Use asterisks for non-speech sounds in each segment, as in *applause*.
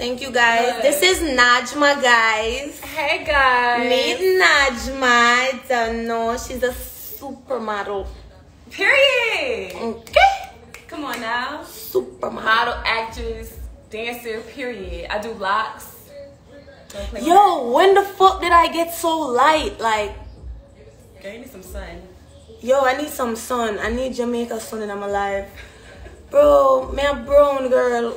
Thank you guys. Good. This is Najma, guys. Hey guys. Meet Najma. I don't know. She's a supermodel. Period. Okay. Come on now. Supermodel. Model, actress, dancer. Period. I do locks. Don't play with Yo, when the fuck did I get so light? Like. Girl, you need some sun. yo, I need some sun. I need Jamaica sun and I'm alive. Bro, man, brown girl.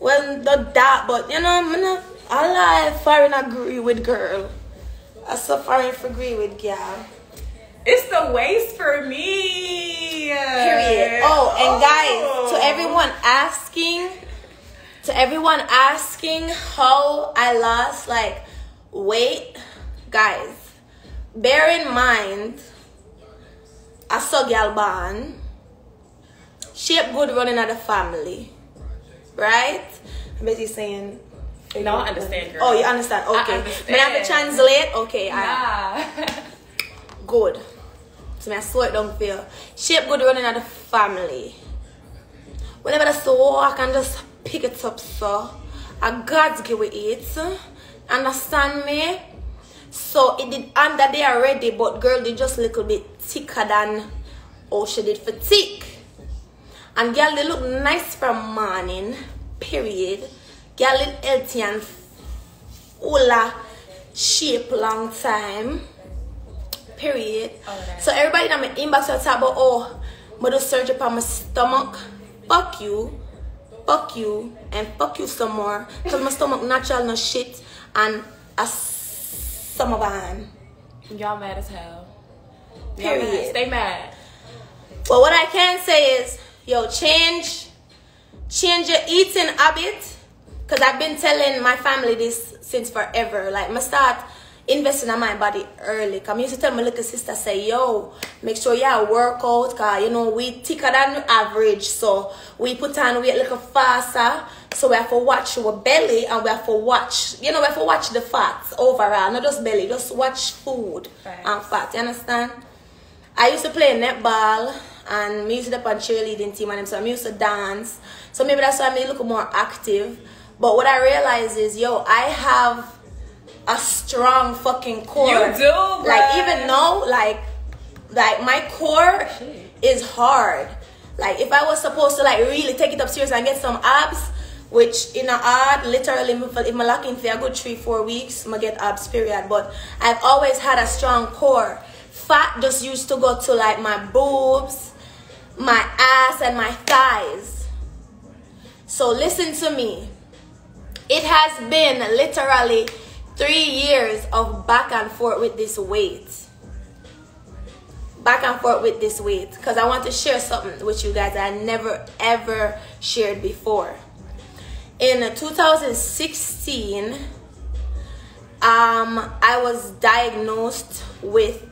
Well, not that, but you know, me not, I like foreign agree with girl. I so foreign agree with girl. It's the waist for me. Period. Oh, and guys, to oh. everyone asking, to everyone asking how I lost like weight, guys, bear in mind, I saw gal born, shape good running at the family, right? I'm basically saying. No, I understand, girl. Oh, you understand? I Okay. understand. May I have to translate? Okay, I *laughs* good. So me I slow it down for you. Shape good running at the family. Whenever I so I can just pick it up so I God's give it it. Understand me? So it did under there already, but girl did just a little bit thicker than how she did for thick. And girl they look nice from morning. Period. Girl look healthy and full of shape long time period. So everybody that my inbox will talk about oh, but surgery on my stomach. Fuck you, fuck you, and fuck you some more. Cause my stomach natural no shit and a summer van. Y'all mad as hell. Period. mad. Stay mad. But what I can say is, yo, change, change your eating habit. Cause I've been telling my family this since forever. Like, I start investing in my body early. Cause I used to tell my little sister, say, yo, make sure you work out. Cause you know we thicker than average, so we put on weight a little faster. So we have to watch our belly and we have to watch, you know, we have to watch the fats overall, not just belly, just watch food Right. and fat. You understand? I used to play netball and me used to on cheerleading team and them, so I'm used to dance. So maybe that's why I may look more active. But what I realize is, yo, I have a strong fucking core. You do, bruh. Like even though, like, like my core oh, is hard. Like if I was supposed to like really take it up serious and get some abs, which in a hard, literally, if I- if I lock in for a good three, four weeks, I get abs period. But I've always had a strong core. Fat just used to go to like my boobs, my ass, and my thighs. So listen to me. It has been literally three years of back and forth with this weight. Back and forth with this weight. Because I want to share something with you guys I never ever shared before. In 2016, um, I was diagnosed with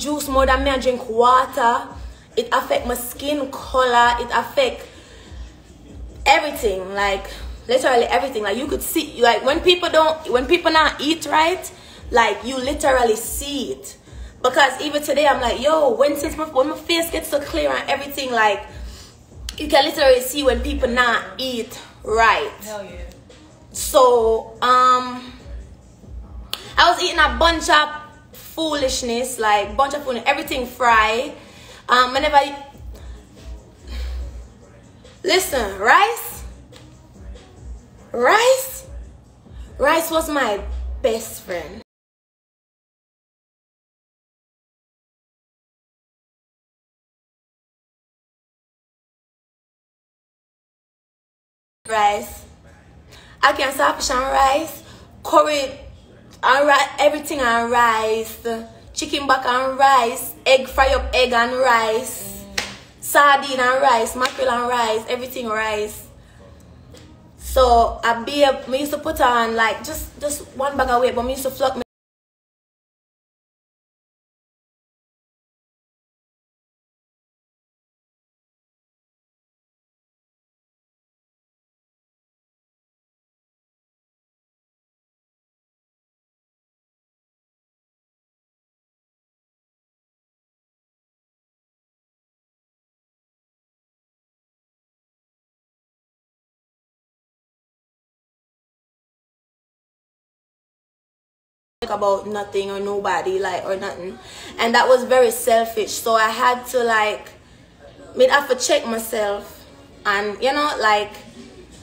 juice more than me I drink water. It affect my skin color. It affect everything. Like literally everything. Like you could see like when people don't when people not eat right, like you literally see it. Because even today I'm like, yo, when since my when my face gets so clear and everything, like you can literally see when people not eat right. Hell yeah. So, um, I was eating a bunch of foolishness, like bunch of food, everything fry. Um, whenever you, listen, rice, rice, rice was my best friend. Rice. I can't stop and rice, curry and ri- everything and rice, chicken back and rice, egg fry up egg and rice, sardine and rice, mackerel and rice, everything rice. So I be me used to put on like just just one bag of weight, but me used to flock me about nothing or nobody like or nothing. And that was very selfish. So i had to like me have to check myself and you know like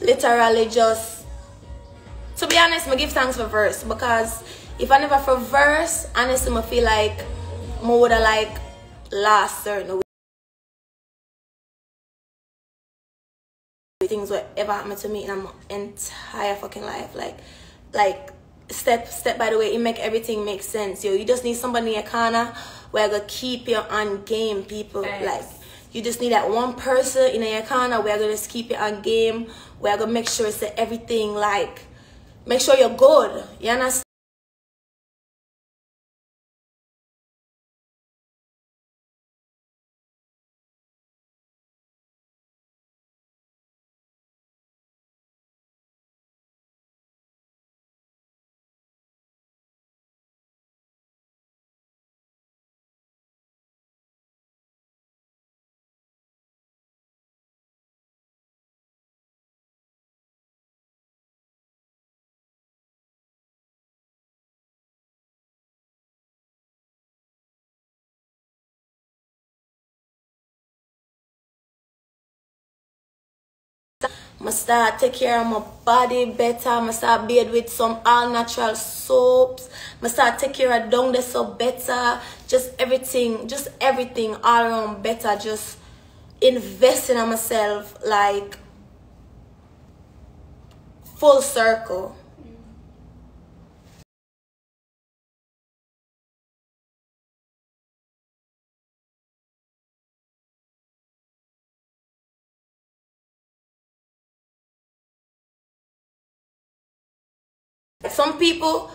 literally just to be honest me give thanks for verse because if i never for verse honestly i feel like more would have like last certain things whatever ever happened to me in my entire fucking life like like step step by the way it make everything make sense yo. You just need somebody in your corner where gonna keep you on game people. Thanks. like you just need that one person in your corner where gonna just keep you on game where gonna make sure it's everything like make sure you're good. You understand I start take care of my body better. I start bathe with some all natural soaps. I start take care of down the soap better. Just everything, just everything all around better. Just investing on myself like full circle. Some people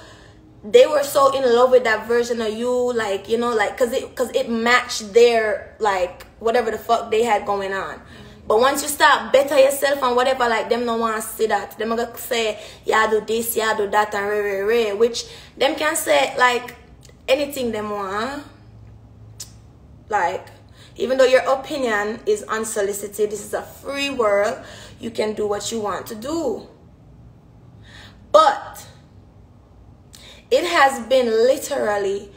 they were so in love with that version of you like you know like because it because it matched their like whatever the fuck they had going on. But once you start better yourself and whatever like them no want to see that. Them gonna say yeah do this yeah do that and re re re which them can say like anything them want. Like even though your opinion is unsolicited this is a free world you can do what you want to do. But it has been literally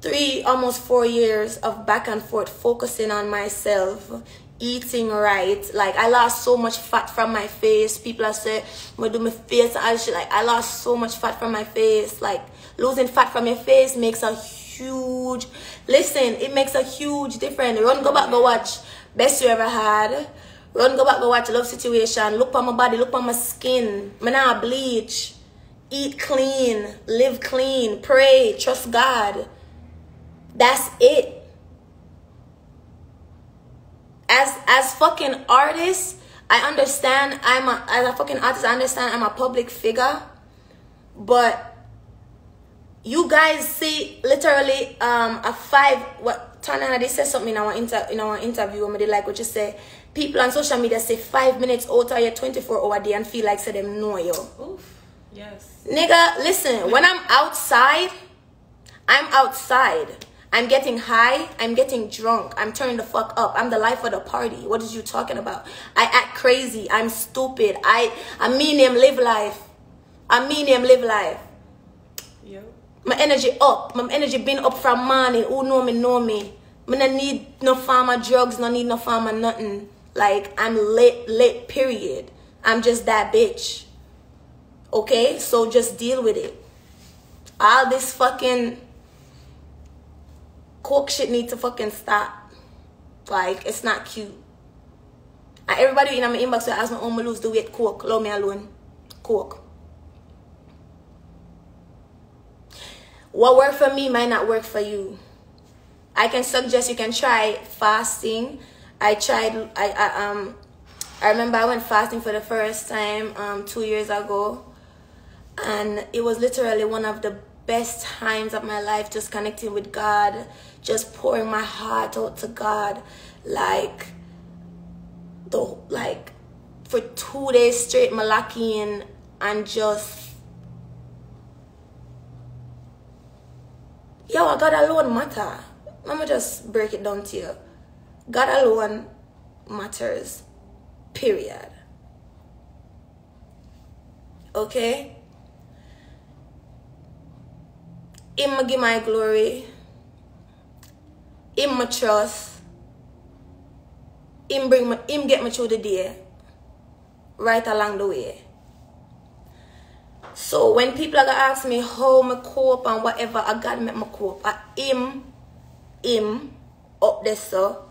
three, almost four years of back and forth focusing on myself, eating right. Like I lost so much fat from my face. People are saying, "I do my face," I. Like I lost so much fat from my face. Like losing fat from your face makes a huge. Listen, it makes a huge difference. Run, go back, go watch best you ever had. Run, go back, go watch Love Situation. Look on my body, look on my skin. Me now bleach eat clean, live clean, pray, trust God. That's it. As as fucking artists, I understand I'm a as a fucking artist, I understand I'm a public figure. But you guys see literally um a five what Tana they said something in our inter in our interview when they like what you say people on social media say five minutes out of your 24 hour day and feel like say them know you. Oof. Yes. Nigga, listen, when I'm outside, I'm outside. I'm getting high, I'm getting drunk, I'm turning the fuck up. I'm the life of the party. What is you talking about? I act crazy, I'm stupid. I I mean him live life. I mean him live life. Yep. My energy up. My energy been up from morning. Who know me know me. Me no need no pharma drugs, no need no pharma nothing. Like I'm lit lit period. I'm just that bitch. Okay? So just deal with it. All this fucking coke shit need to fucking stop. Like, it's not cute. And everybody in my inbox will ask me, oh, my lose the weight coke. Allow me alone. Coke. What worked for me might not work for you. I can suggest you can try fasting. I tried I, I um I remember I went fasting for the first time um, two years ago, and it was literally one of the best times of my life just connecting with God, just pouring my heart out to God. Like, the like for two days straight, Malakian and just yo, God alone matter. Let me just break it down to you. God alone matters. Period. Okay? Him give my glory. Him my trust. Him bring me, him get me through the day. Right along the way. So when people are gonna ask me how me cope and whatever, I gotta make me cope. I him, him, up there so,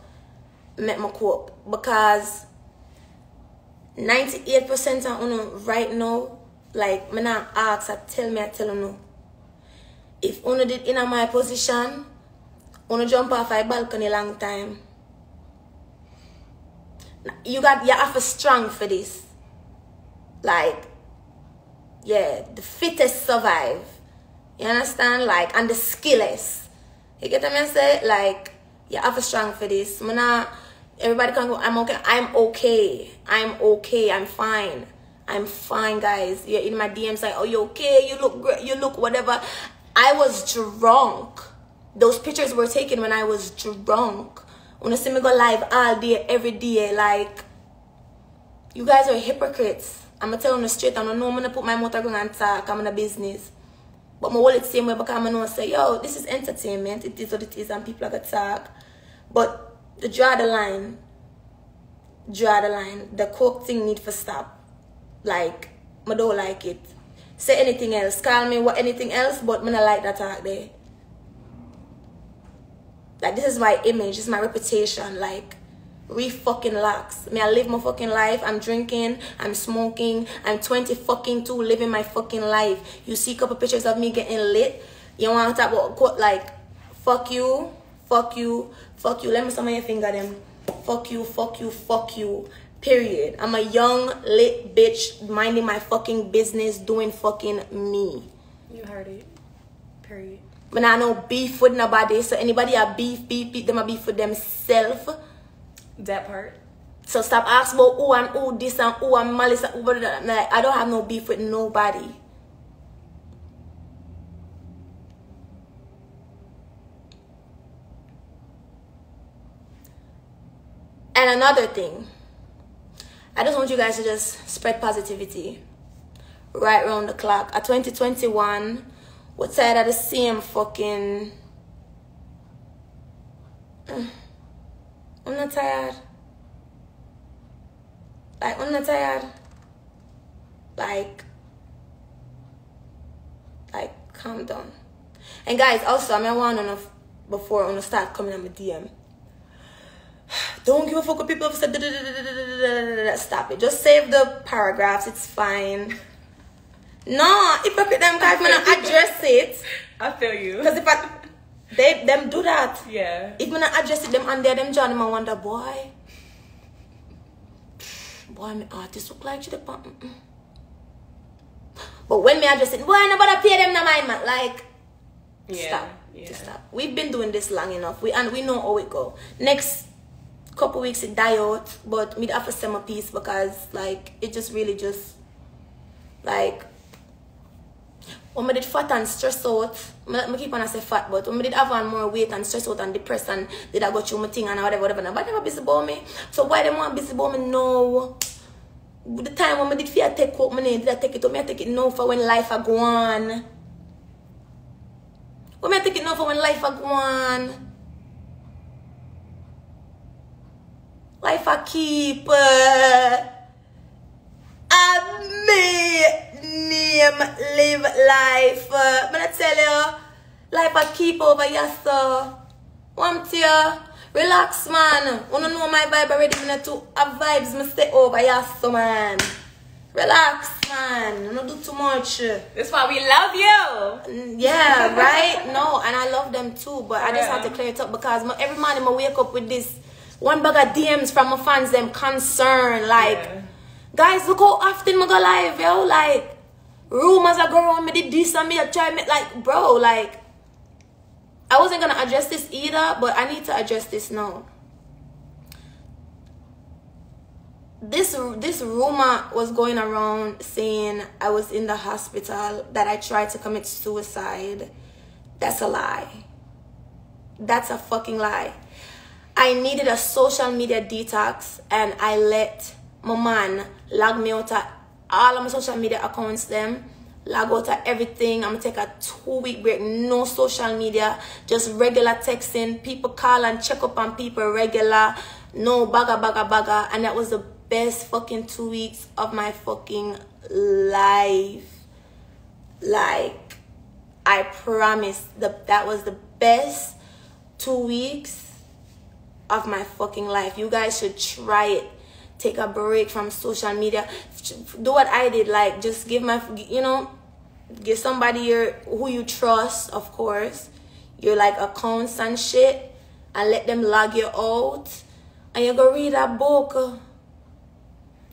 make me cope. Because 98% of you right now, like, me not ask, I tell me, I tell you. If you did in my position, you jump off a balcony a long time. You got, you have to strong for this. Like, yeah, the fittest survive. You understand? Like, and the skilless. You get what I say? Like, you have to strong for this. I'm not, everybody can go, I'm okay. I'm okay. I'm okay. I'm fine. I'm fine, guys. You're in my DMs like, oh, you okay? You look great. You look whatever. I was drunk. Those pictures were taken when I was drunk. When I see me go live all day, every day, like, you guys are hypocrites. I'm gonna tell you straight, I don't know I'm gonna put my motor going and talk, I'm in a business. But my wallet same way because I'm gonna say, yo, this is entertainment, it is what it is, and people are gonna talk. But the draw the line, draw the line. The coke thing need to stop. Like, I don't like it. Say anything else, call me what anything else, but I don't like that talk there. Like this is my image, this is my reputation. Like re fucking locks. May I live my fucking life. I'm drinking, I'm smoking, I'm 20 fucking two living my fucking life. You see a couple pictures of me getting lit. You want to talk about quote like fuck you, fuck you, fuck you. Let me summon your finger them. Fuck you, fuck you, fuck you. Period. I'm a young lit bitch minding my fucking business, doing fucking me. You heard it. Period. But I know beef with nobody. So anybody a beef, beef, beef them a beef with themselves. That part. So stop asking about who and who this and who and malice and who. Like, I don't have no beef with nobody. And another thing, I just want you guys to just spread positivity right around the clock. At 2021, we're tired of the same fucking. Mm. I'm not tired. Like, I'm not tired. Like, like, calm down. And guys, also, I mean, I want to before I'm going to start coming on my DM. Don't give a fuck what people have said. Stop it. Just save the paragraphs. It's fine. No, hypocrite them guys, when I address it. I feel you. Because if I they them do that. Yeah. If I address it them and there them John, I wonder, boy. Boy, my artist look like you the. But when me address it, boy, nobody pay them no mind, man. Like, Yeah. stop. Yeah. Just stop. We've been doing this long enough. We and we know how it go. Next couple weeks it die out, but me have to send piece because like it just really just like when I did fat and stress out, I keep on I say fat, but when I did have on more weight and stress out and depressed and did I go through my thing and whatever, whatever, nobody never busy about me. So why them want busy about me now? The time when I did fear take my name, did I take it or me I take it now for when life I go on? When I take it now for when life I go on? Life I keep. Uh, I me name live life. Uh, but I tell you, life I keep over here, so. Want you? Relax, man. Wanna know my vibe already? Me to have vibes, me stay over so man. Relax, man. Don't do too much. That's why we love you. Yeah, right? No, and I love them too, but I just have to clear it up because my, every morning I wake up with this one bag of DMs from my fans them concerned. Like Yeah. guys, look how often I go live, yo. Like rumors are going on me did this and me I try me like bro, like I wasn't gonna address this either, but I need to address this now. This this rumor was going around saying I was in the hospital that I tried to commit suicide. That's a lie. That's a fucking lie. I needed a social media detox and I let my man log me out of all of my social media accounts them. Log out of everything. I'm gonna take a two week break. No social media. Just regular texting. People call and check up on people regular. No baga baga baga. And that was the best fucking two weeks of my fucking life. Like I promise the that was the best two weeks of my fucking life. You guys should try it. Take a break from social media. Do what I did. Like just give my, you know, give somebody your who you trust, of course, your like accounts and shit, and let them log you out. And you go read a book.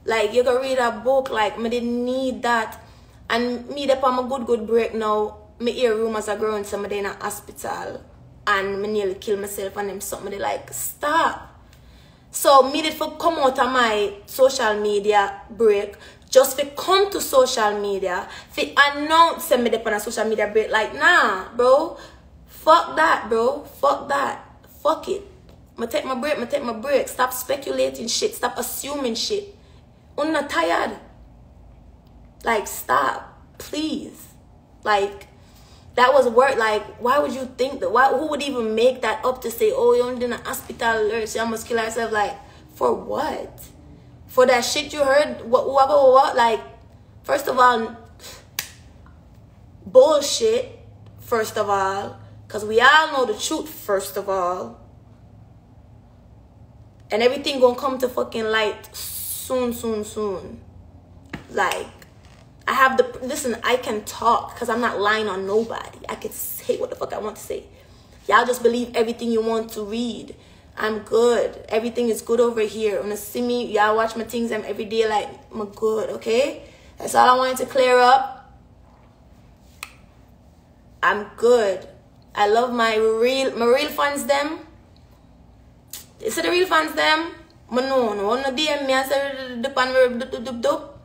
Like you go read a book. Like me didn't need that. And me up on a good good break now. Me hear rumors are growing somebody in a hospital and me nearly kill myself and them somebody like stop so me did for come out of my social media break just for come to social media for announce me up on a social media break like nah bro fuck that bro fuck that fuck it I take my break, I take my break. Stop speculating shit. Stop assuming shit. I'm not tired. Like, stop. Please. Like, that was work. Like, why would you think that? Why? Who would even make that up to say, "Oh, you're in the hospital, or she almost kill herself"? Like, for what? For that shit you heard? What? What? What? what? Like, first of all, bullshit. First of all, because we all know the truth. First of all, and everything gonna come to fucking light soon, soon, soon. Like. I have the listen. I can talk because I'm not lying on nobody. I can say what the fuck I want to say. Y'all just believe everything you want to read. I'm good. Everything is good over here. Wanna see me? Y'all watch my things. I'm every day like I'm good. Okay, that's all I wanted to clear up. I'm good. I love my real my real fans. Them. Is it the real fans? Them. I know. No one DM me pan dup dup dup.